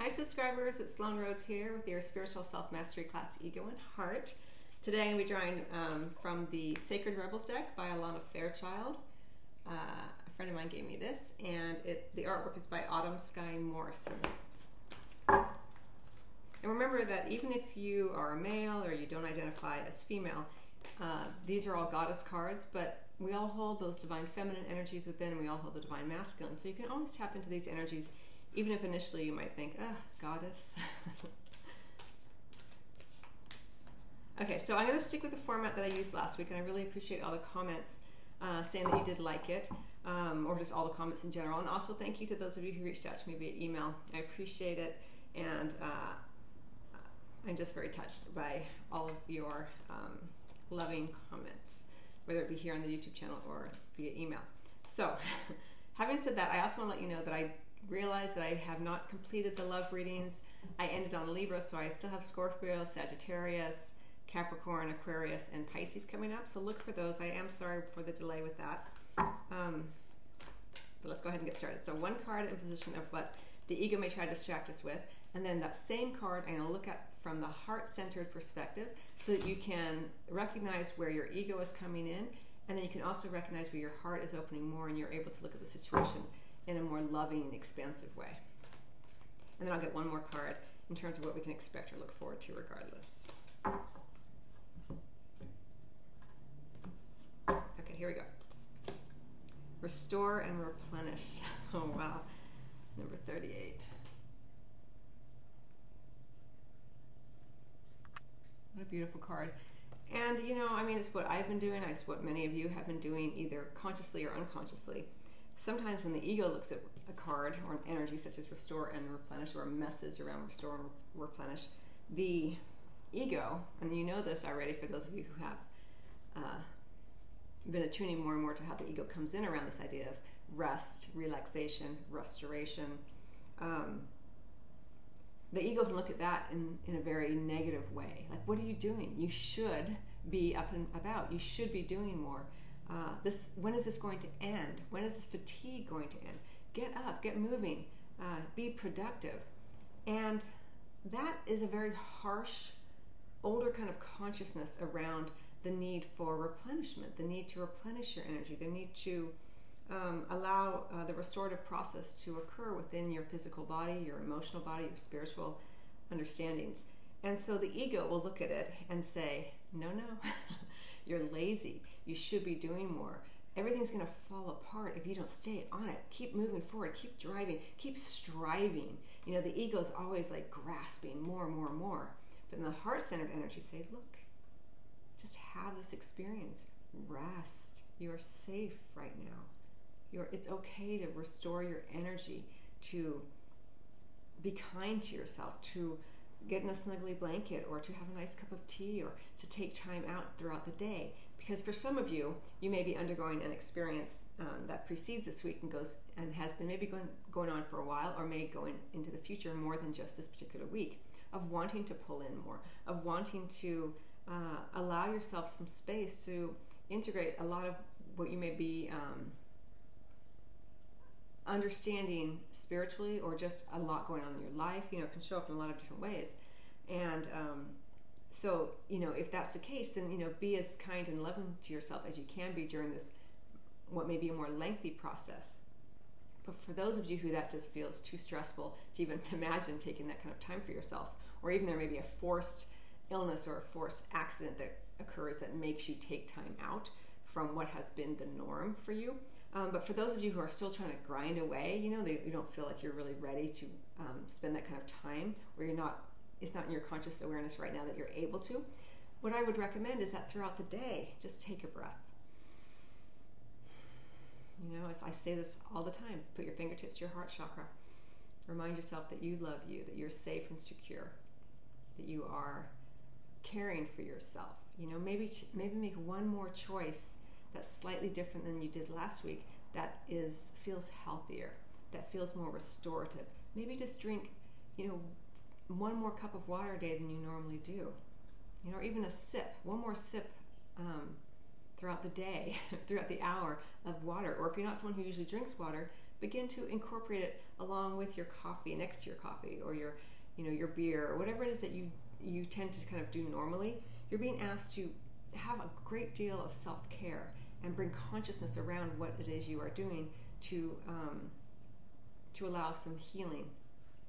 Hi, subscribers. It's Sloane Rhodes here with your spiritual self mastery class, Ego and Heart. Today, I'm going to be drawing um, from the Sacred Rebels deck by Alana Fairchild. Uh, a friend of mine gave me this, and it, the artwork is by Autumn Sky Morrison. And remember that even if you are a male or you don't identify as female, uh, these are all goddess cards, but we all hold those divine feminine energies within, and we all hold the divine masculine. So you can always tap into these energies even if initially you might think, ah, goddess. okay, so I'm going to stick with the format that I used last week, and I really appreciate all the comments uh, saying that you did like it, um, or just all the comments in general. And also, thank you to those of you who reached out to me via email. I appreciate it, and uh, I'm just very touched by all of your um, loving comments, whether it be here on the YouTube channel or via email. So, having said that, I also want to let you know that I realize that I have not completed the love readings. I ended on Libra, so I still have Scorpio, Sagittarius, Capricorn, Aquarius, and Pisces coming up. So look for those. I am sorry for the delay with that. Um, but let's go ahead and get started. So one card in position of what the ego may try to distract us with, and then that same card I'm going to look at from the heart-centered perspective so that you can recognize where your ego is coming in, and then you can also recognize where your heart is opening more and you're able to look at the situation in a more loving, expansive way. And then I'll get one more card in terms of what we can expect or look forward to regardless. Okay, here we go. Restore and replenish. Oh, wow. Number 38. What a beautiful card. And, you know, I mean, it's what I've been doing. It's what many of you have been doing, either consciously or unconsciously sometimes when the ego looks at a card or an energy such as restore and replenish or a message around restore and replenish, the ego, and you know this already for those of you who have uh, been attuning more and more to how the ego comes in around this idea of rest, relaxation, restoration. Um, the ego can look at that in, in a very negative way. Like, what are you doing? You should be up and about. You should be doing more uh, this when is this going to end? When is this fatigue going to end? Get up, get moving, uh, be productive, and that is a very harsh, older kind of consciousness around the need for replenishment, the need to replenish your energy, the need to um, allow uh, the restorative process to occur within your physical body, your emotional body, your spiritual understandings. And so the ego will look at it and say, no, no, you're lazy. You should be doing more. Everything's going to fall apart if you don't stay on it. Keep moving forward. Keep driving. Keep striving. You know, the ego is always like grasping more and more and more. But in the heart centered energy, say, look, just have this experience. Rest. You are safe right now. You're, it's okay to restore your energy, to be kind to yourself, to get in a snuggly blanket or to have a nice cup of tea or to take time out throughout the day. Because for some of you, you may be undergoing an experience um, that precedes this week and goes and has been maybe going, going on for a while or may go in, into the future more than just this particular week of wanting to pull in more, of wanting to uh, allow yourself some space to integrate a lot of what you may be um, understanding spiritually or just a lot going on in your life. You know, it can show up in a lot of different ways. And um, so, you know, if that's the case, then, you know, be as kind and loving to yourself as you can be during this, what may be a more lengthy process. But for those of you who that just feels too stressful to even imagine taking that kind of time for yourself, or even there may be a forced illness or a forced accident that occurs that makes you take time out from what has been the norm for you, um, but for those of you who are still trying to grind away, you know, they, you don't feel like you're really ready to um, spend that kind of time, where you're not, it's not in your conscious awareness right now that you're able to. What I would recommend is that throughout the day, just take a breath. You know, as I say this all the time, put your fingertips to your heart chakra. Remind yourself that you love you, that you're safe and secure, that you are caring for yourself. You know, maybe maybe make one more choice that's slightly different than you did last week that is feels healthier that feels more restorative maybe just drink you know one more cup of water a day than you normally do you know even a sip one more sip um, throughout the day throughout the hour of water or if you're not someone who usually drinks water begin to incorporate it along with your coffee, next to your coffee, or your, you know, your beer, or whatever it is that you you tend to kind of do normally. You're being asked to have a great deal of self care and bring consciousness around what it is you are doing to um, to allow some healing.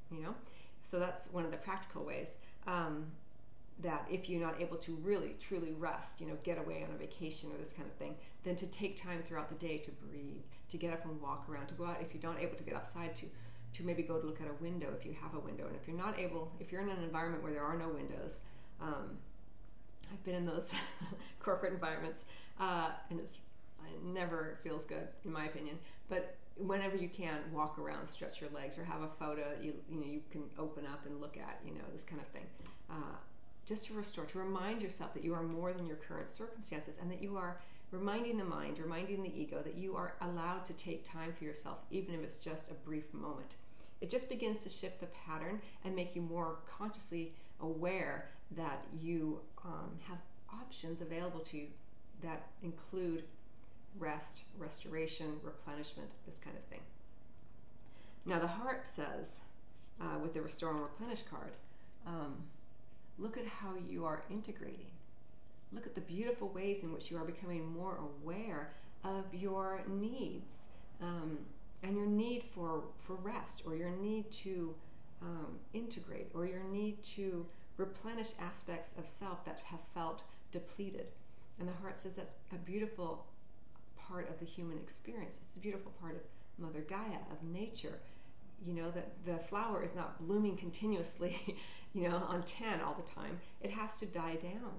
You know, so that's one of the practical ways. Um, that if you're not able to really truly rest, you know, get away on a vacation or this kind of thing, then to take time throughout the day to breathe, to get up and walk around, to go out if you're not able to get outside to to maybe go to look at a window if you have a window, and if you're not able, if you're in an environment where there are no windows, um, I've been in those corporate environments, uh, and it's it never feels good in my opinion. But whenever you can, walk around, stretch your legs, or have a photo that you you know you can open up and look at, you know, this kind of thing. Uh, just to restore, to remind yourself that you are more than your current circumstances and that you are reminding the mind, reminding the ego that you are allowed to take time for yourself, even if it's just a brief moment. It just begins to shift the pattern and make you more consciously aware that you um, have options available to you that include rest, restoration, replenishment, this kind of thing. Now, the heart says, uh, with the Restore and Replenish card, um, Look at how you are integrating. Look at the beautiful ways in which you are becoming more aware of your needs um, and your need for, for rest or your need to um, integrate or your need to replenish aspects of self that have felt depleted. And the heart says that's a beautiful part of the human experience. It's a beautiful part of Mother Gaia, of nature. You know that the flower is not blooming continuously you know on 10 all the time. It has to die down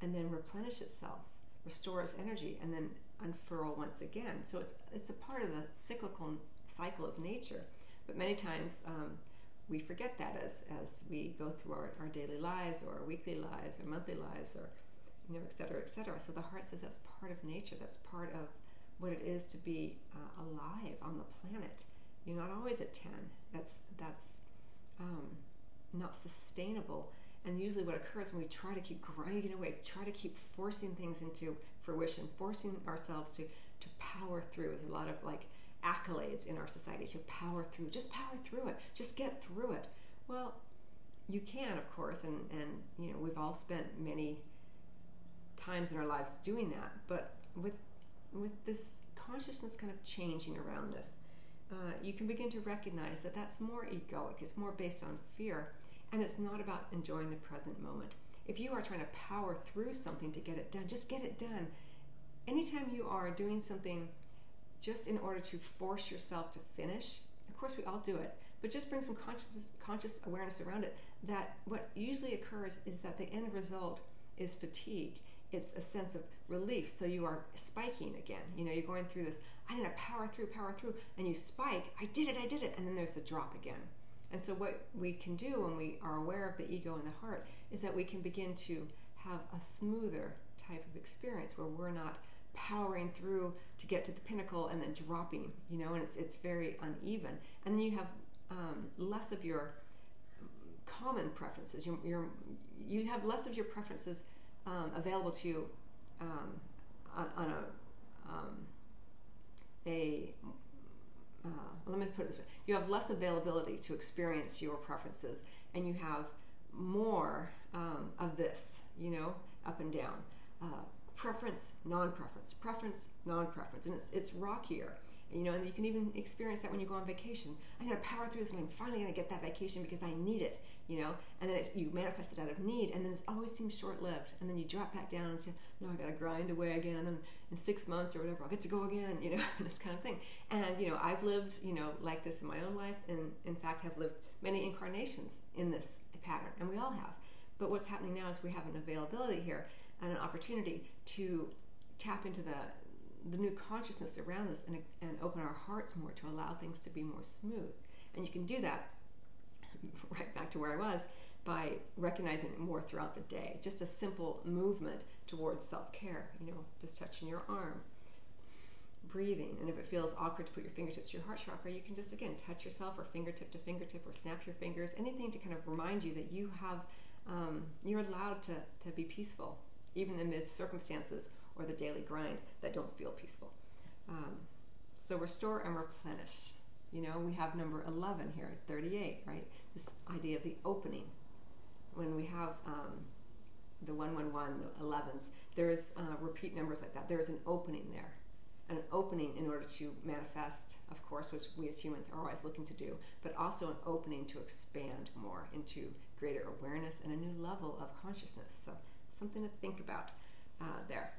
and then replenish itself restore its energy and then unfurl once again. So it's it's a part of the cyclical cycle of nature. But many times um, we forget that as as we go through our, our daily lives or our weekly lives or monthly lives or you know et cetera et cetera. So the heart says that's part of nature. That's part of what it is to be uh, alive on the planet you're not always at 10. That's that's um, not sustainable. And usually, what occurs when we try to keep grinding away, try to keep forcing things into fruition, forcing ourselves to to power through. There's a lot of like accolades in our society to power through. Just power through it. Just get through it. Well, you can, of course, and and you know we've all spent many times in our lives doing that. But with with this consciousness kind of changing around this, uh, you can begin to recognize that that's more egoic, it's more based on fear, and it's not about enjoying the present moment. If you are trying to power through something to get it done, just get it done. Anytime you are doing something just in order to force yourself to finish, of course we all do it, but just bring some conscious, conscious awareness around it that what usually occurs is that the end result is fatigue it's a sense of relief. So you are spiking again. You know, you're going through this, I'm going to power through, power through, and you spike, I did it, I did it, and then there's a drop again. And so what we can do when we are aware of the ego and the heart is that we can begin to have a smoother type of experience where we're not powering through to get to the pinnacle and then dropping, you know, and it's, it's very uneven. And then you have um, less of your common preferences. You're, you're, you have less of your preferences um, available to you um, on, on, a um, a uh, let me put it this way: you have less availability to experience your preferences, and you have more um, of this, you know, up and down. Uh, preference, non-preference, preference, non-preference, and it's it's rockier. You know, and you can even experience that when you go on vacation. I'm going to power through this, and I'm finally going to get that vacation because I need it you know, and then you manifest it out of need, and then it always seems short lived, and then you drop back down and say, no, I got to grind away again, and then in six months or whatever, I'll get to go again, you know, this kind of thing. And you know, I've lived, you know, like this in my own life, and in fact, have lived many incarnations in this pattern, and we all have. But what's happening now is we have an availability here and an opportunity to tap into the the new consciousness around us and, and open our hearts more to allow things to be more smooth. And you can do that right back to where I was by recognizing it more throughout the day. Just a simple movement towards self care, you know, just touching your arm, breathing. And if it feels awkward to put your fingertips to your heart chakra, you can just again touch yourself or fingertip to fingertip or snap your fingers, anything to kind of remind you that you have, um, you're allowed to, to be peaceful, even amidst circumstances or the daily grind that don't feel peaceful. Um, so restore and replenish You know, we have number 11 here, 38, right? This idea of the opening. When we have um, the 111, the 11s, there's uh, repeat numbers like that. There's an opening there. An opening in order to manifest, of course, which we as humans are always looking to do, but also an opening to expand more into greater awareness and a new level of consciousness. So, something to think about uh, there.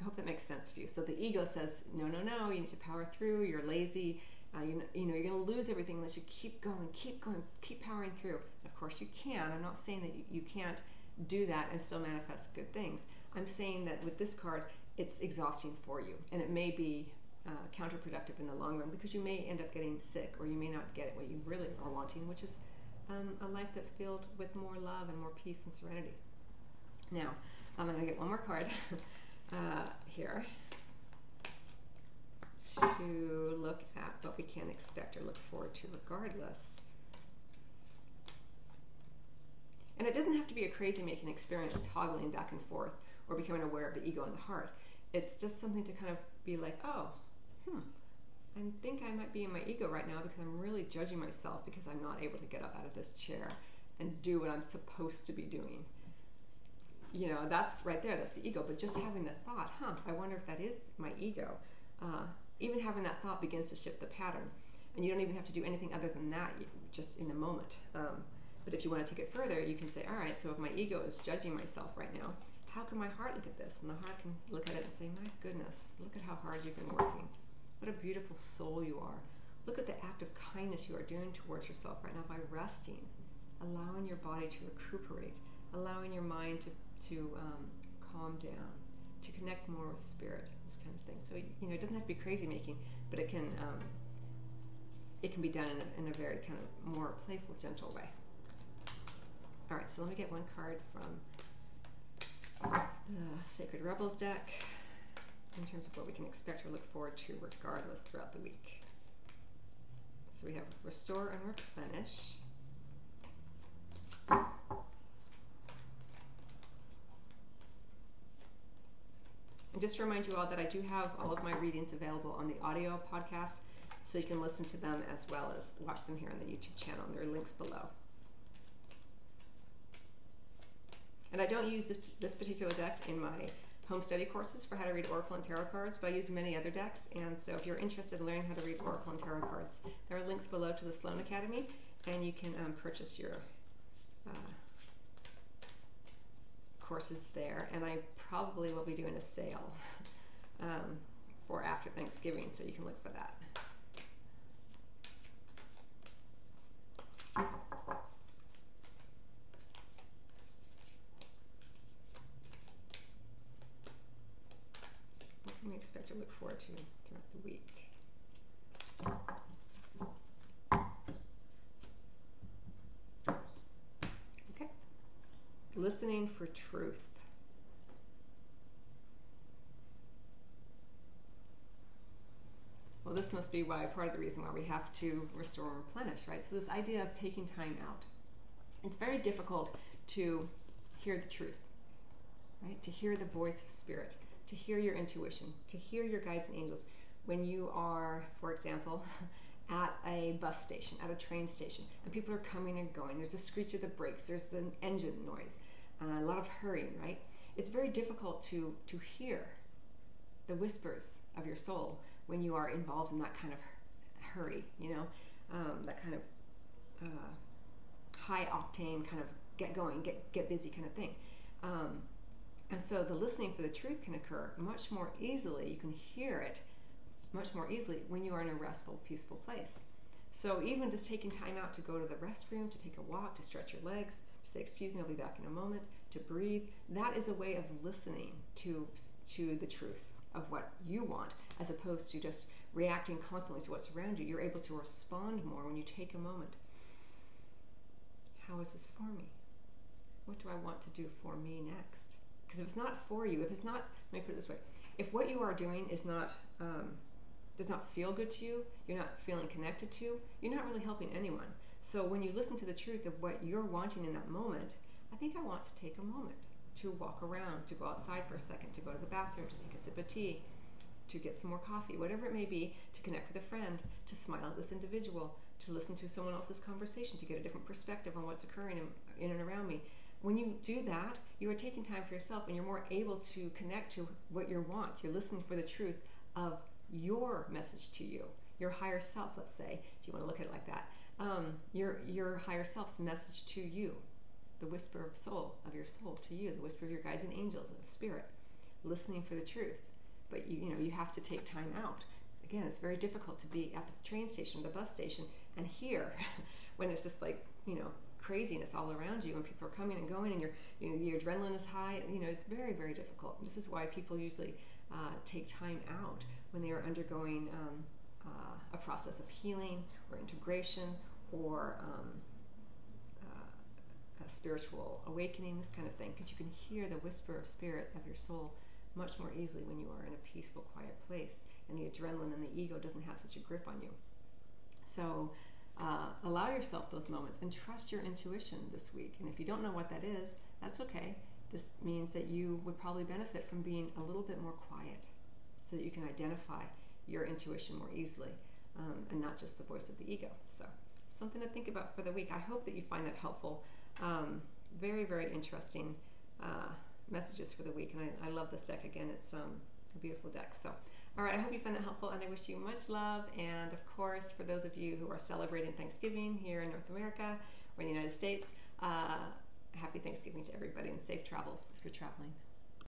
I hope that makes sense for you. So, the ego says, no, no, no, you need to power through, you're lazy, uh, you, know, you know, you're going to lose everything unless you keep going, keep going, keep powering through. And Of course, you can. I'm not saying that you, you can't do that and still manifest good things. I'm saying that with this card, it's exhausting for you, and it may be uh, counterproductive in the long run because you may end up getting sick or you may not get what you really are wanting, which is um, a life that's filled with more love and more peace and serenity. Now, I'm going to get one more card uh, here to look at what we can expect or look forward to regardless. And it doesn't have to be a crazy making experience toggling back and forth or becoming aware of the ego and the heart. It's just something to kind of be like, oh, hmm, I think I might be in my ego right now because I'm really judging myself because I'm not able to get up out of this chair and do what I'm supposed to be doing. You know, that's right there, that's the ego. But just having the thought, huh, I wonder if that is my ego. Uh, even having that thought begins to shift the pattern. And you don't even have to do anything other than that, just in the moment. Um, but if you want to take it further, you can say, all right, so if my ego is judging myself right now, how can my heart look at this? And the heart can look at it and say, my goodness, look at how hard you've been working. What a beautiful soul you are. Look at the act of kindness you are doing towards yourself right now by resting, allowing your body to recuperate, allowing your mind to, to um, calm down, to connect more with spirit, this kind of thing. So, you know, it doesn't have to be crazy making, but it can, um, it can be done in a, in a very kind of more playful, gentle way. All right, so let me get one card from the Sacred Rebels deck in terms of what we can expect or look forward to regardless throughout the week. So we have Restore and Replenish. And just to remind you all that I do have all of my readings available on the audio podcast, so you can listen to them as well as watch them here on the YouTube channel. And there are links below. And I don't use this, this particular deck in my home study courses for how to read Oracle and Tarot cards, but I use many other decks. And so if you're interested in learning how to read Oracle and Tarot cards, there are links below to the Sloane Academy, and you can um, purchase your uh, courses there. And I probably will be doing a sale um, for after Thanksgiving, so you can look for that. What can we expect to look forward to throughout the week. Okay. Listening for truth. Well, this must be why part of the reason why we have to restore and replenish, right? So, this idea of taking time out. It's very difficult to hear the truth, right? To hear the voice of spirit to hear your intuition, to hear your guides and angels when you are, for example, at a bus station, at a train station, and people are coming and going. There's a screech of the brakes, there's the engine noise, uh, a lot of hurrying, right? It's very difficult to, to hear the whispers of your soul when you are involved in that kind of hurry, you know, um, that kind of uh, high octane kind of get going, get, get busy kind of thing. Um, and so the listening for the truth can occur much more easily. You can hear it much more easily when you are in a restful, peaceful place. So even just taking time out to go to the restroom, to take a walk, to stretch your legs, say, excuse me, I'll be back in a moment, to breathe, that is a way of listening to, to the truth of what you want, as opposed to just reacting constantly to what's around you. You're able to respond more when you take a moment. How is this for me? What do I want to do for me next? Because if it's not for you, if it's not, let me put it this way: if what you are doing is not um, does not feel good to you, you're not feeling connected to, you're not really helping anyone. So when you listen to the truth of what you're wanting in that moment, I think I want to take a moment to walk around, to go outside for a second, to go to the bathroom, to take a sip of tea, to get some more coffee, whatever it may be, to connect with a friend, to smile at this individual, to listen to someone else's conversation, to get a different perspective on what's occurring in, in and around me. When you do that, you are taking time for yourself and you're more able to connect to what you want. You're listening for the truth of your message to you, your higher self, let's say, if you want to look at it like that. Um, your, your higher self's message to you, the whisper of soul, of your soul to you, the whisper of your guides and angels, of spirit, listening for the truth. But you, you know, you have to take time out. Again, it's very difficult to be at the train station, the bus station, and hear when it's just like, you know, craziness all around you and people are coming and going and your, you know, your adrenaline is high. You know, it's very, very difficult. This is why people usually uh, take time out when they are undergoing um, uh, a process of healing or integration or um, uh, a spiritual awakening, this kind of thing, because you can hear the whisper of spirit of your soul much more easily when you are in a peaceful, quiet place and the adrenaline and the ego doesn't have such a grip on you. So uh, allow yourself those moments and trust your intuition this week. And if you don't know what that is, that's okay. This means that you would probably benefit from being a little bit more quiet so that you can identify your intuition more easily um, and not just the voice of the ego. So, something to think about for the week. I hope that you find that helpful. Um, very, very interesting uh, messages for the week. And I, I love this deck again. It's um, a beautiful deck. So, all right, I hope you find that helpful, and I wish you much love. And of course, for those of you who are celebrating Thanksgiving here in North America or in the United States, uh, happy Thanksgiving to everybody and safe travels if you're traveling.